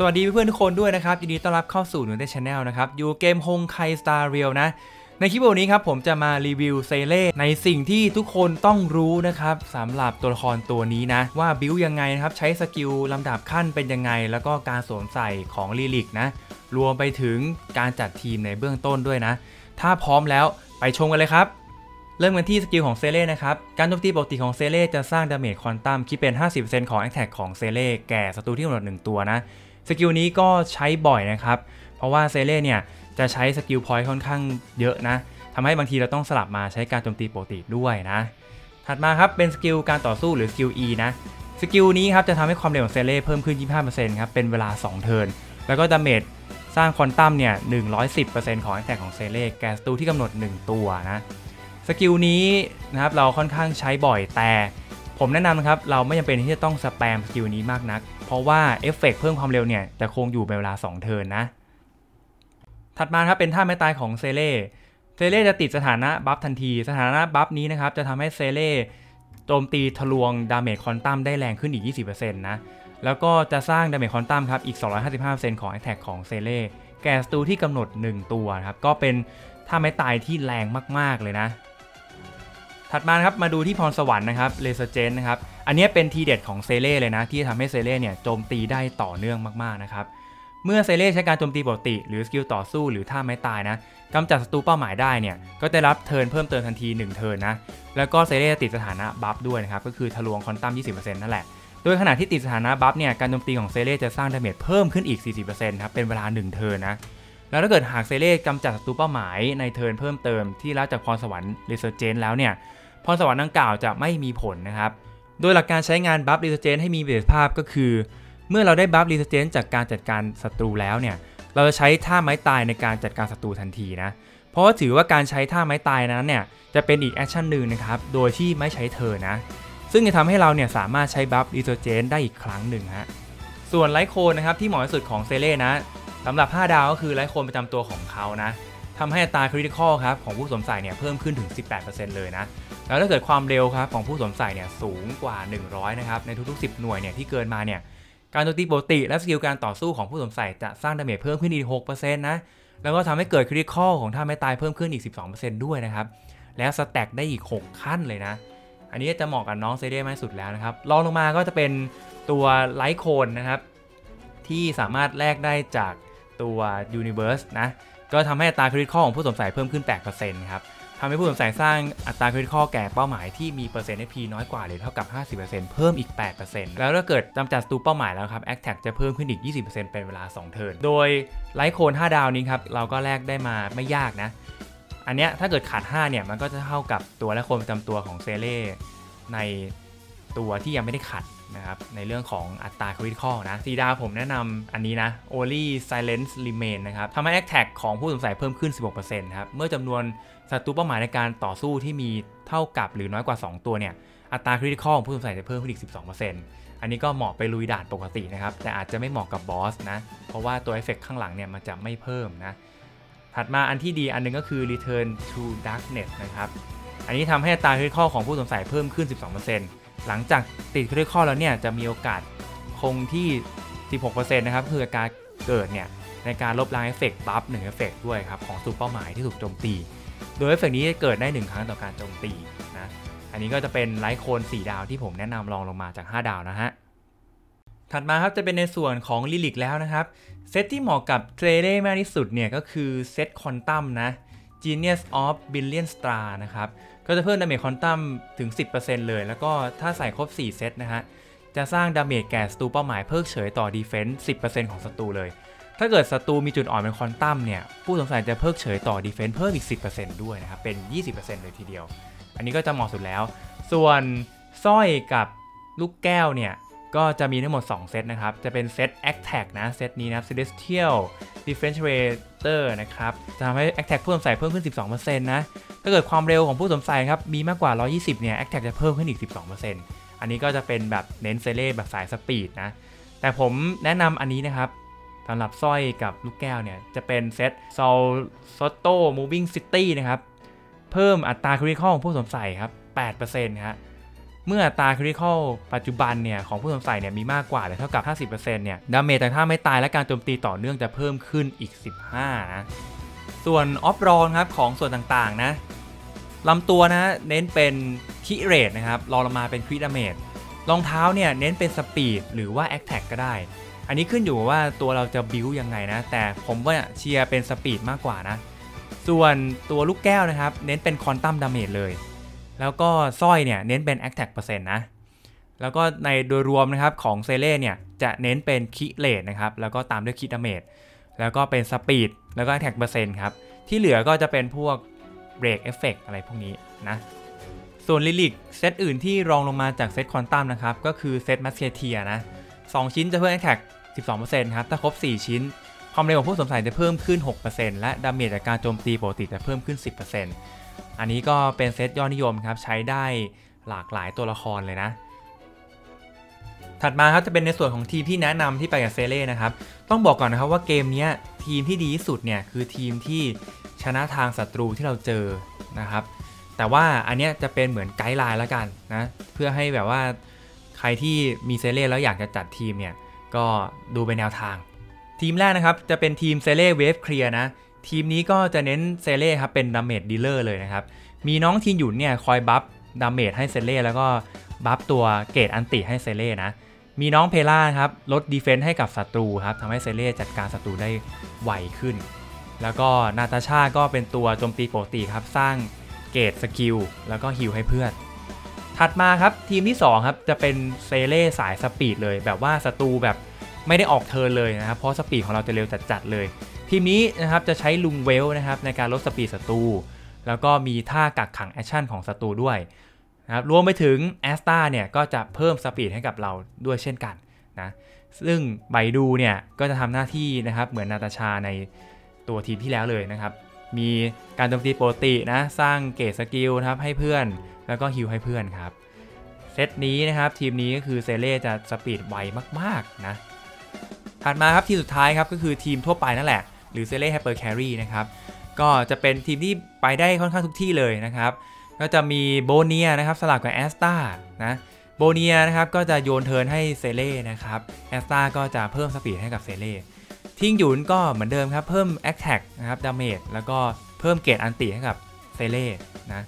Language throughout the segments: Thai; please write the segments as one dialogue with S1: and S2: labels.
S1: สวัสดีเพื่อนทุกคนด้วยนะครับยินดีต้อนรับเข้าสู่หนูเต้ channel นะครับอยู่เกม Honkai: Star Rail นะ ในคลิปวิดีโอนี้ครับผมจะมารีวิวเซเล่ในสิ่งที่ทุกคนต้องรู้นะครับสำหรับตัวละครตัวนี้นะ ว่าบิวยังไงนะครับ ใช้ skill ลำดับขั้นเป็นยังไง แล้วก็การสวมใส่ของ relic นะ รวมไปถึงการจัดทีมในเบื้องต้นด้วยนะ ถ้าพร้อมแล้วไปชมกันเลยครับเริ่มกันที่ skill ของเซเล่นะครับ การโจมตีปกติของเซเล่จะสร้าง damage Quantum คิดเป็น 50%ของ attack ของเซเล่แก่ศัตรูที่กำหนด1ตัวนะ skill นี้ก็ใช้บ่อยนะครับ เพราะว่าเซเล่เนี่ยจะใช้ skill point ค่อนข้างเยอะนะทำให้บางทีเราต้องสลับมาใช้การโจมตีปกติด้วยนะ ถัดมาครับเป็น skill การต่อสู้หรือสกิล E นะสกิลนี้ครับจะทำให้ความเร็วของเซเล่เพิ่มขึ้น 25%ครับเป็นเวลา 2 turn แล้วก็ damage สร้างควอนตัมเนี่ย 110%ของ attack ของเซเล่แก่ศัตรูที่กำหนด 1 ตัวนะ skill นี้นะครับเราค่อนข้างใช้บ่อยแต่ ผมแนะนำนะครับ เราไม่จำเป็นที่จะต้อง spam skill นี้มากนัก เพราะว่าเอฟเฟกต์เพิ่มความเร็วเนี่ยจะคงอยู่เป็นเวลา 2 turn นะ ถัดมาครับเป็นท่าไม้ตายของเซเล่เซเล่จะติดสถานะ buff ทันที สถานะ buff นี้นะครับจะทำให้เซเล่โจมตีทะลวง damage Quantum ได้แรงขึ้นอีก 20%นะแล้วก็จะสร้าง damage Quantum ครับอีก 255%ของแอ t แทกของเซเล่แก่ศัตรูที่กำหนด 1 ตัวครับก็เป็นท่าไม้ตายที่แรงมากๆเลยนะ ถัดมาครับมาดูที่พรสวรรค์นะครับ Resurgence นะครับอันนี้เป็นทีเด็ดของเซเล่เลยนะ ที่ทำให้เซเล่เนี่ยโจมตีได้ต่อเนื่องมากๆนะครับเมื่อเซเล่ใช้การโจมตีปกติ หรือ skill ต่อสู้หรือท่าไม้ตายนะกำจัดศัตรูเป้าหมายได้เนี่ยก็จะรับ turn เพิ่มเติมทันที 1 turn นะแล้วก็เซเล่ติดสถานะ buff ด้วยนะครับก็คือทะลวงคอนตัม 20%นั่นแหละโดยขณะที่ติดสถานะ buff เนี่ยการโจมตีของเซเล่จะสร้าง damage เพิ่มขึ้นอีก 40%ครับเป็นเวลา 1 turn นะแล้วถ้าเกิดหากเซเล่กำจัดศัตรูเป้าหมายใน turn เพิ่มเติมที่รับจากพรสวรรค์ Resurgence แล้วเนี่ย พรสวรรค์ดังกล่าวจะไม่มีผลนะครับ โดยหลักการใช้งาน buff Resurgence ให้มีประสิทธิภาพก็คือ เมื่อเราได้ buff Resurgence จากการจัดการศัตรูแล้วเนี่ย เราจะใช้ท่าไม้ตายในการจัดการศัตรูทันทีนะ เพราะว่าถือว่าการใช้ท่าไม้ตายนั้นเนี่ยจะเป็นอีก action หนึ่งนะครับ โดยที่ไม่ใช้เธอนะ ซึ่งจะทำให้เราเนี่ยสามารถใช้ buff Resurgence ได้อีกครั้งหนึ่งฮะ ส่วน light cone นะครับที่เหมาะที่สุดของเซเล่นะสำหรับ 5 ดาวก็คือ light cone ประจำตัวของเขานะทำให้อัตรา critical ครับของผู้สวมใส่เนี่ยเพิ่มขึ้นถึง 18%เลยนะ แล้วถ้าเกิดความเร็วครับของผู้สวมใส่เนี่ยสูงกว่า 100 นะครับ ในทุกๆ 10 หน่วยเนี่ยที่เกินมาเนี่ยการโจมตีปกติและ skill การต่อสู้ของผู้สวมใส่จะสร้าง damage เพิ่มขึ้นอีก 6%นะ แล้วก็ทำให้เกิด critical ของท่าไม้ตายเพิ่มขึ้นอีก 12%ด้วยนะครับ แล้ว stack ได้อีก 6 ขั้นเลยนะ อันนี้จะเหมาะกับน้องเซเล่มากสุดแล้วนะครับรองลงมาก็จะเป็นตัว light cone นะครับ ที่สามารถแลกได้จากตัว Universe นะ ก็ทำให้อัตรา critical ของผู้สวมใส่เพิ่มขึ้น 8%ครับ ทำให้ผู้สวมใส่สร้างอัตรา critical แก่เป้าหมายที่มีเปอร์เซ็นต์ HP น้อยกว่าหรือเท่ากับ 50%เพิ่มอีก 8%แล้วถ้าเกิดกำจัดศัตรูเป้าหมายแล้วครับ a c t a c จะเพิ่มขึ้นอีก 20%เป็นเวลา 2 turn โดย light cone 5ดาวนี้ครับ เราก็แลกได้มาไม่ยากนะ อันเนี้ยถ้าเกิดขัด 5 เนี่ย มันก็จะเท่ากับตัว light cone ประจำตัวของเซเล่ในตัวที่ยังไม่ได้ขัด นะครับในเรื่องของอัตรา critical นะ4 ดาวผมแนะนำอันนี้นะ Only Silence Remain นะครับทำให้ Attack ของผู้สวมใส่เพิ่มขึ้น 16%ครับเมื่อจำนวนศัตรูเป้าหมายในการต่อสู้ที่มีเท่ากับหรือน้อยกว่า 2 ตัวเนี่ยอัตรา critical ของผู้สวมใส่จะเพิ่มขึ้นอีก 12%อันนี้ก็เหมาะไปลุยด่านปกตินะครับ แต่อาจจะไม่เหมาะกับบอสนะ เพราะว่าตัวเอฟเฟกต์ข้างหลังเนี่ยมันจะไม่เพิ่มนะ ถัดมาอันที่ดีอันนึงก็คือ Return to Darkness นะครับ อันนี้ทำให้อัตรา critical ของผู้สวมใส่เพิ่มขึ้น 12% หลังจากติด critical แล้วเนี่ยจะมีโอกาสคงที่ 16%นะครับคือการเกิดเนี่ยในการลบล้างเอฟเฟกต์ buff หนึ่งเอฟเฟกต์ด้วยครับของศัตรูเป้าหมายที่ถูกโจมตี โดยเอฟเฟกต์นี้เกิดได้ 1 ครั้งต่อการโจมตีนะอันนี้ก็จะเป็น light cone 4 ดาวที่ผมแนะนำรองลงมาจาก 5 ดาวนะฮะถัดมาครับจะเป็นในส่วนของ relic แล้วนะครับ เซตที่เหมาะกับเซเล่มากที่สุดเนี่ยก็คือเซตคอนตัมนะ Genius of Brilliant Star นะครับ ก็จะเพิ่ม damage Quantum ถึง 10%เลย แล้วก็ถ้าใส่ครบ 4 เซตนะฮะ จะสร้าง damage แก่ศัตรูเป้าหมายเพิกเฉยต่อ defense 10%ของศัตรูเลย ถ้าเกิดศัตรูมีจุดอ่อนเป็นคอนตัมเนี่ย ผู้สวมใส่จะเพิกเฉยต่อ defense เพิ่มอีก 10%ด้วยนะครับ เป็น 20%เลยทีเดียว อันนี้ก็จะเหมาะสุดแล้ว ส่วนสร้อยกับลูกแก้วเนี่ยก็จะมีทั้งหมด 2 เซตนะครับ จะเป็นเซต a t t a c นะ เซตนี้นะค Twitter นะครับจะทำให้ a t t a c ผู้สวมใส่เพิ่มขึ้น 12%นะถ้าเกิดความเร็วของผู้สวมใส่ครับมีมากกว่า 120 เนี่ย a t t a c จะเพิ่มขึ้นอีก 12%อันนี้ก็จะเป็นแบบเน้นเซเล่แบบสายสปีดนะแต่ผมแนะนำอันนี้นะครับสำหรับสร้อยกับลูกแก้วเนี่ยจะเป็นเซต Sol Soto Moving City นะครับเพิ่มอัตรา critical ของผู้สวมใส่ครับ8%ครับ เมื่ออัตรา critical ปัจจุบันเนี่ยของผู้สวมใส่เนี่ยมีมากกว่าหรือเท่ากับ 50%เนี่ย damage ท่าไม้ตายและการโจมตีต่อเนื่องจะเพิ่มขึ้นอีก 15 นะ ส่วนออฟรอนครับของส่วนต่างๆนะลำตัวนะเน้นเป็น crit rate นะครับรองลงมาเป็น crit damage รองเท้าเนี่ยเน้นเป็น speed หรือว่า attack ก็ได้ อันนี้ขึ้นอยู่ว่าตัวเราจะบิวยังไงนะ แต่ผมว่าเชียร์เป็น speed มากกว่านะ ส่วนตัวลูกแก้วนะครับ เน้นเป็น quantum damage เลย แล้วก็สร้อยเนี่ยเน้นเป็น attack เปอร์เซ็นต์นะ แล้วก็ในโดยรวมนะครับของเซเล่เนี่ยจะเน้นเป็น crit rate นะครับ แล้วก็ตามด้วย crit damage แล้วก็เป็น speed แล้วก็ attack เปอร์เซ็นต์ครับ ที่เหลือก็จะเป็นพวก break effect อะไรพวกนี้นะ ส่วน relic เซตอื่นที่รองลงมาจากเซตควอนตัมนะครับ ก็คือเซต Musketeer นะ2ชิ้นจะเพิ่ม attack 12%ครับ ถ้าครบ 4 ชิ้น ความเร็วของผู้สวมใส่จะเพิ่มขึ้น 6%และ damage จากการโจมตีปกติจะเพิ่มขึ้น 10% อันนี้ก็เป็นเซตยอดนิยมครับใช้ได้หลากหลายตัวละครเลยนะ ถัดมาครับจะเป็นในส่วนของทีมที่แนะนำที่ไปกับเซเล่นะครับ ต้องบอกก่อนนะครับว่าเกมนี้ทีมที่ดีที่สุดเนี่ยคือทีมที่ชนะทางศัตรูที่เราเจอนะครับ แต่ว่าอันนี้จะเป็นเหมือน guideline แล้วกันนะเพื่อให้แบบว่าใครที่มีเซเล่แล้วอยากจะจัดทีมเนี่ยก็ดูเป็นแนวทาง ทีมแรกนะครับจะเป็นทีมเซเล่ wave clear นะ ทีมนี้ก็จะเน้นเซเล่ครับเป็น damage dealer เลยนะครับ มีน้องทิงหยุนเนี่ยคอย buff damage ให้เซเล่แล้วก็ buff ตัว gauge ulti ให้เซเล่นะ มีน้องเพล่าครับลด defense ให้กับศัตรูครับทำให้เซเล่จัดการศัตรูได้ไวขึ้น แล้วก็นาตาชาก็เป็นตัวโจมตีปกติครับสร้าง gauge skillแล้วก็ heal ให้เพื่อนถัดมาครับทีมที่2ครับจะเป็นเซเล่สาย speed เลย แบบว่าศัตรูแบบไม่ได้ออก turn เลยนะครับเพราะ speed ของเราจะเร็วจัดๆเลย ทีมนี้นะครับจะใช้ลุงเวลท์นะครับในการลด speed ศัตรูแล้วก็มีท่ากักขัง action ของศัตรูด้วยนะครับรวมไปถึงแอสตาเนี่ยก็จะเพิ่ม speed ให้กับเราด้วยเช่นกันนะซึ่งไบลูเนี่ยก็จะทำหน้าที่นะครับเหมือนนาตาชาในตัวทีมที่แล้วเลยนะครับ มีการโจมตีปกตินะสร้าง gauge skill นะครับให้เพื่อน แล้วก็ heal ให้เพื่อนครับเซตนี้นะครับทีมนี้ก็คือเซเล่จะ speed ไวมากๆนะถัดมาครับทีมสุดท้ายครับก็คือทีมทั่วไปนั่นแหละ หรือเซเล่ hyper carry นะครับ ก็จะเป็นทีมที่ไปได้ค่อนข้างทุกที่เลยนะครับ ก็จะมีโบรเนียนะครับสลับกับแอสตานะโบรเนียนะครับก็จะโยน turn ให้เซเล่นะครับแอสตาก็จะเพิ่ม speed ให้กับเซเล่ทิงหยุนก็เหมือนเดิมครับ เพิ่ม attack นะครับ damage แล้วก็เพิ่ม gauge ulti ให้กับเซเล่นะ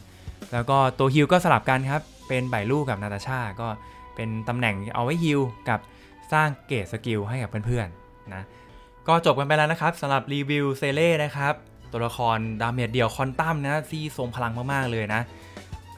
S1: แล้วก็ตัว heal ก็สลับกันครับ เป็นไบลูกับนาตาชาก็เป็นตำแหน่งเอาไว้ heal กับสร้าง gauge skill ให้กับเพื่อนๆนะ ก็จบกันไปแล้วนะครับสำหรับรีวิวเซเล่นะครับ ตัวละคร damage เดี่ยวคอนตัมนะที่ทรงพลังมากๆเลยนะ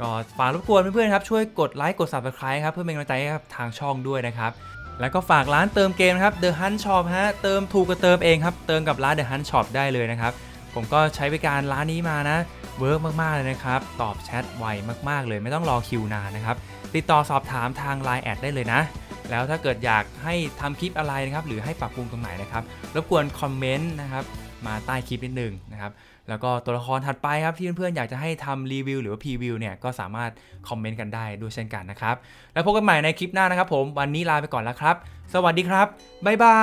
S1: ก็ฝากรบกวนเพื่อนๆครับช่วยกดไลค์กด subscribe ครับเพื่อเป็นกำลังใจให้กับทางช่องด้วยนะครับแล้วก็ฝากร้านเติมเกมนะครับ The Hunt Shop ฮะเติมถูกก็เติมเองครับ เติมกับร้าน The Hunt Shop ได้เลยนะครับ ผมก็ใช้บริการร้านนี้มานะ work มากๆเลยนะครับ ตอบแชทไวมากๆเลยไม่ต้องรอคิวนานนะครับ ติดต่อสอบถามทาง Line add ได้เลยนะ แล้วถ้าเกิดอยากให้ทำคลิปอะไรนะครับ หรือให้ปรับปรุงตรงไหนนะครับรบกวน comment นะครับมาใต้คลิปนิดนึงนะครับแล้วก็ตัวละครถัดไปครับที่เพื่อนๆอยากจะให้ทำรีวิวหรือว่า preview เนี่ยก็สามารถคอมเมนต์กันได้ด้วยเช่นกันนะครับ แล้วพบกันใหม่ในคลิปหน้านะครับผม วันนี้ลาไปก่อนแล้วครับ สวัสดีครับ บ๊ายบา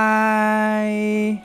S1: ย